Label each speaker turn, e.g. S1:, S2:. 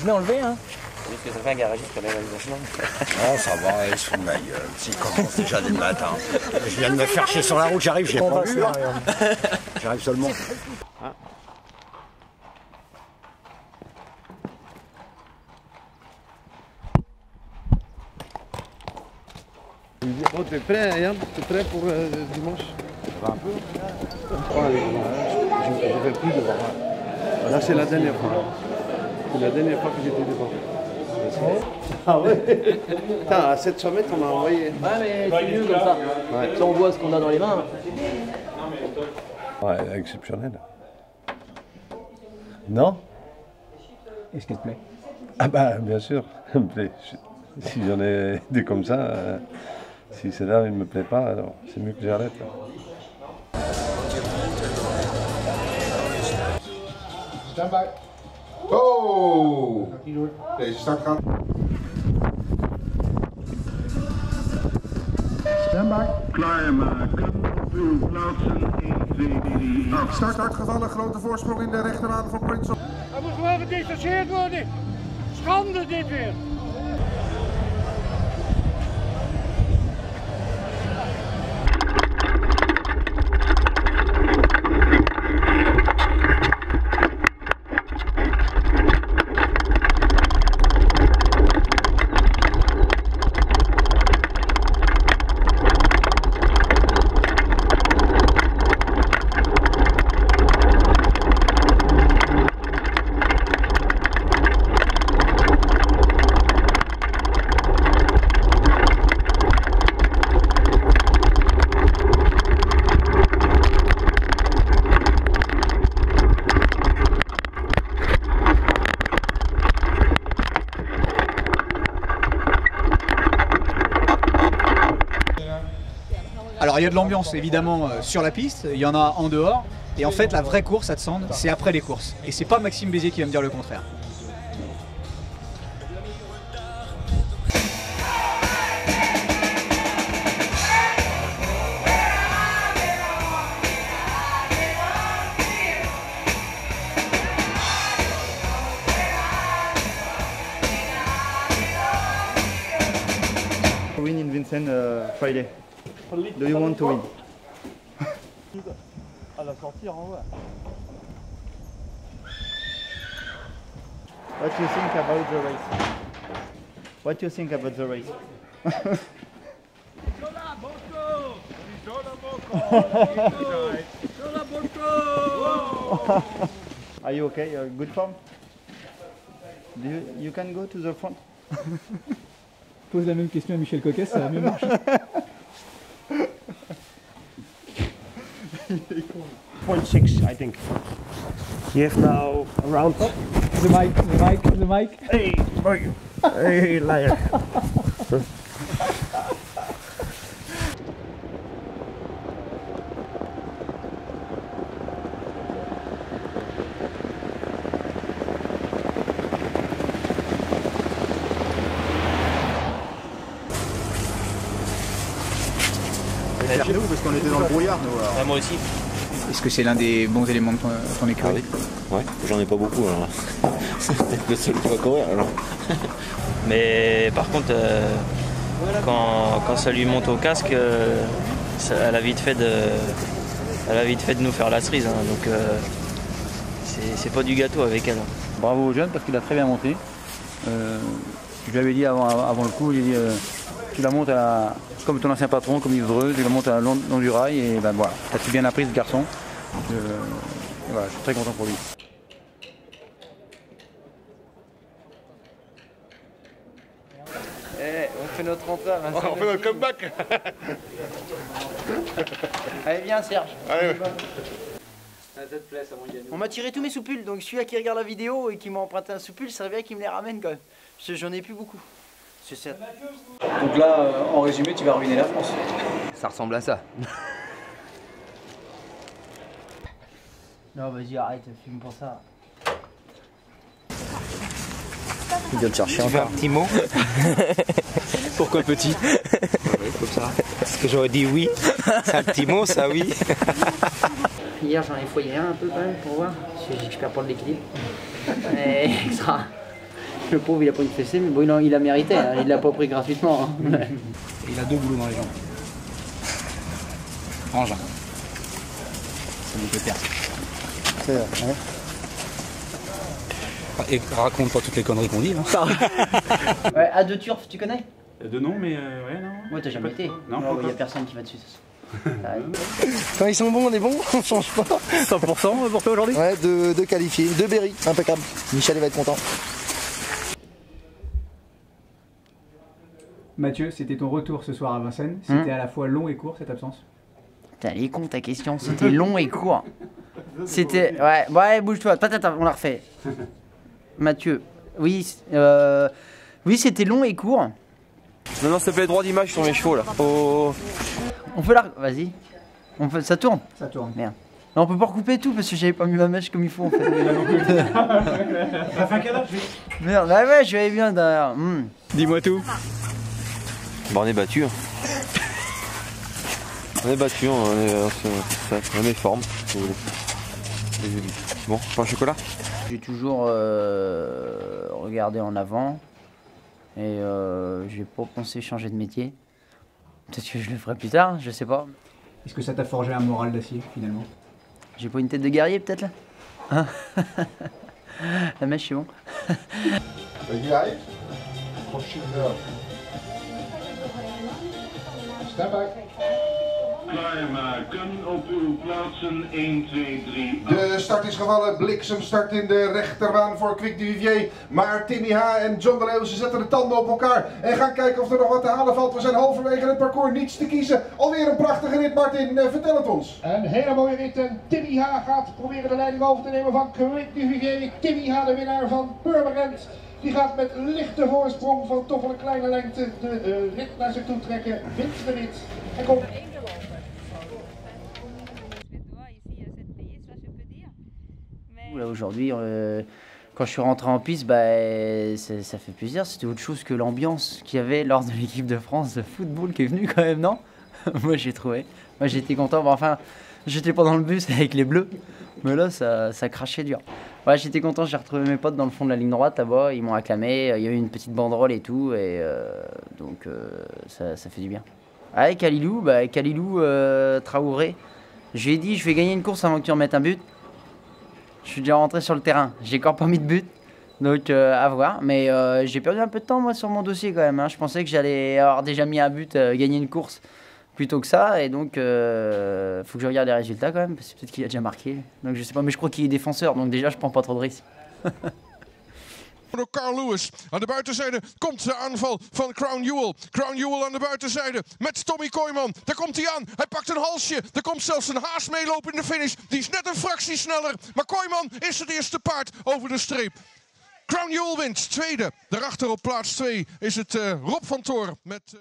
S1: Je l'ai enlevé, hein
S2: Qu'est-ce que ça fait un garagiste pour la réalisation
S3: Oh, ça va, il se fout de ma gueule. S'il commence déjà dès le matin. Je viens de me faire chier sur la route, j'arrive, j'ai pas vu. hein. J'arrive seulement.
S4: Bon, t'es prêt, Yann? T'es prêt pour euh, dimanche? Un peu. je ne vais plus devant. Là, c'est la dernière fois. C'est la dernière fois que j'étais devant. Ah ouais Putain, à 700 mètres, on m'a envoyé.
S1: Ouais, mais c'est mieux comme ça.
S4: Ouais.
S1: Ça, on voit ce qu'on a dans les mains.
S4: Ouais, exceptionnel. Non
S1: Est-ce qu'elle te plaît?
S4: Ah bah, bien sûr. me plaît. Si j'en ai des comme ça, euh, si celle-là ne me plaît pas, alors c'est mieux que j'arrête.
S5: Stand by. Oh! Deze start gaat. Stand by.
S6: Klaarmaken, uw plaatsen 1, 2, 3,
S5: Start uitgevallen, grote voorsprong in de rechteraan van Prince.
S7: Hij moet gewoon gedistanceerd worden. Schande dit weer.
S8: Alors il y a de l'ambiance évidemment euh, sur la piste, il y en a en dehors. Et en fait la vraie course à Tsand, c'est après les courses. Et c'est pas Maxime Bézier qui va me dire le contraire.
S9: Vincent uh, Friday. Do you want to win? What do you think about the race? What do you think about the race? Are you okay? You're in good form? Do you, you can go to the front?
S8: Pose la même question à Michel Coquet, ça a mieux marché.
S2: Point six, I think. You have now around.
S8: Oh, the mic, the mic, the mic.
S2: Hey, boy. Hey, liar.
S9: Chez nous, parce qu'on était dans le brouillard, nous. alors.
S2: Ah, moi aussi.
S8: Est-ce que c'est l'un des bons éléments de ton, ton écurie
S2: Ouais, j'en ai pas beaucoup alors. C'est peut-être le seul qui va courir alors. Mais par contre, euh, quand, quand ça lui monte au casque, euh, ça- elle, a vite fait de, elle a vite fait de nous faire la cerise. hein. donc euh, c'est c'est pas du gâteau avec elle. hein.
S9: Bravo au jeune parce qu'il a très bien monté. Euh, je lui avais dit avant, avant le coup, j'ai dit euh, tu la montes à la- comme ton ancien patron, comme Yves Dreux, tu la montes à long, long du rail et ben voilà, t'as tout bien appris ce garçon. Euh, et voilà, je suis très content pour lui.
S1: Eh, on fait notre entrée. hein,
S5: On fait notre comeback.
S1: Allez, viens, Serge.
S5: Allez,
S1: On m'a tiré tous mes soupules, donc celui-là qui regarde la vidéo et qui m'a emprunté un soupule, ça serait bien qu'il me les ramène quand même. Parce que j'en ai plus beaucoup. C'est ça.
S8: Donc là, euh, en résumé, tu vas ruiner la France.
S1: Ça ressemble à ça. non, vas-y, arrête, filme pour ça.
S2: Il doit le chercher
S1: Tu veux un petit mot
S2: Pourquoi petit
S1: comme ça.
S2: Parce que j'aurais dit oui. C'est un petit mot, ça oui.
S1: Hier, j'en ai foyé un un peu quand même pour voir. Parce que je perds pas de l'équilibre. Et extra. Le pauvre, il a pris une fessée, mais bon, il, a mérité, hein, il l'a pas pris gratuitement. hein.
S8: Il a deux boulots dans les jambes. Frangin. C'est mon pépère. Et raconte pas toutes les conneries qu'on dit. Hein.
S1: Ouais, à deux turfs, tu connais?
S8: De nom, mais euh, ouais, non.
S1: Ouais, t'as jamais été.
S8: Non,
S1: il
S8: pas
S1: y a personne qui va dessus. ça. Ça.
S10: Quand ils sont bons, on est bon, on change pas.
S8: 100% pour toi aujourd'hui?
S10: Ouais, deux, deux qualifiés, deux berry, impeccable. Michel il va être content.
S8: Mathieu, c'était ton retour ce soir à Vincennes. C'était à la fois long et court cette absence.
S1: Putain, elle est con ta question, c'était long et court. C'était. Ouais, ouais, bouge-toi. Attends, attends, on la refait. Mathieu, oui, euh, oui, c'était long et court.
S2: Non, non, s'il te plaît, droit d'image sur mes chevaux là. Oh.
S1: On peut la. Vas-y. On peut... Ça tourne.
S8: Ça tourne.
S1: Merde. Non, on peut pas recouper tout parce que j'avais pas mis ma mèche comme il faut en fait.
S8: Ça fait un cadavre,
S1: Merde, ouais, ouais, je vais bien derrière. Hmm.
S8: Dis-moi tout.
S2: Bah, on est battu. hein. On est battu, on est, euh, on est forme. si vous voulez. Et- Bon, pas chocolat?
S1: J'ai toujours euh, regardé en avant et euh, j'ai pas pensé changer de métier. Peut-être que je le ferai plus tard, je sais pas.
S8: Est-ce que ça t'a forgé un moral d'acier finalement?
S1: J'ai pas une tête de guerrier peut-être là? Hein? La mèche c'est bon.
S5: Stand by.
S6: Klaarmaken op uw plaatsen 1, 2, 3.
S5: De start is gevallen, bliksemstart in de rechterbaan voor Quick de Vivier. Maar Timmy H. en John de Leeuw, ze zetten de tanden op elkaar en gaan kijken of er nog wat te halen valt. We zijn halverwege het parcours, niets te kiezen. Alweer een prachtige rit, Martin. Eh, vertel het ons.
S7: Een hele mooie rit en Timmy H gaat proberen de leiding over te nemen van Quick Duvivier. Timmy H, de winnaar van Purmerend. Die
S1: aujourd'hui, quand je suis rentré en piste, bah, ça, fait plaisir. C'était autre chose que l'ambiance qu'il y avait lors de l'équipe de France de football qui est venue quand même, non? Moi j'ai trouvé. Moi j'étais content. Bon, enfin, j'étais pas dans le bus avec les bleus, mais là ça, crachait dur. Ouais, j'étais content. J'ai retrouvé mes potes dans le fond de la ligne droite là-bas. Ils m'ont acclamé. Il y a eu une petite banderole et tout, et euh, donc euh, ça, fait du bien. Avec Kalilou, bah, Kalilou euh, Traoré. Je lui ai dit, je vais gagner une course avant que tu remettes un but. Je suis déjà rentré sur le terrain. J'ai encore pas mis de but. Donc euh, à voir. Mais euh, j'ai perdu un peu de temps moi sur mon dossier quand même. hein. Je pensais que j'allais avoir déjà mis un but, euh, gagner une course plutôt que ça. Et donc euh, faut que je regarde les résultats quand même. Parce que peut-être qu'il a déjà marqué. Donc je sais pas. Mais je crois qu'il est défenseur. Donc déjà je prends pas trop de risques.
S5: Door Carl Lewis. Aan de buitenzijde komt de aanval van Crown Jewel. Crown Jewel aan de buitenzijde met Tommy Kooijman. Daar komt hij aan. Hij pakt een halsje. Er komt zelfs een haas meelopen in de finish. Die is net een fractie sneller. Maar Kooijman is het eerste paard over de streep. Crown Jewel wint. Tweede. Daarachter op plaats 2 is het eh, Rob van Toor met... eh,